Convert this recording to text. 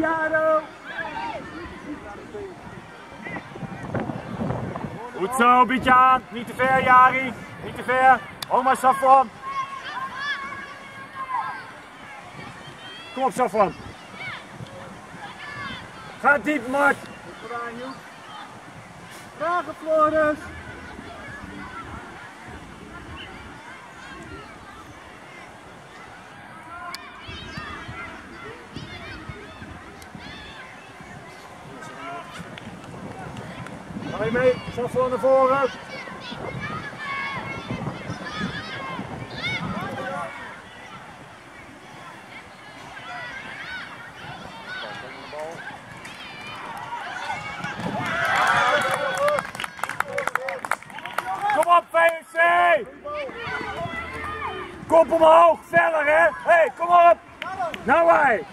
Jaro! Goed zo, beetje aan. Niet te ver, Jari. Niet te ver. Maar, Safran. Kom op, Safran. Ga diep, Mart. Vragen, Floris. Ga je mee? Safran naar voren. Kom op, VFC! Kop omhoog, verder hè! Hé, hey, kom op! Nou wij!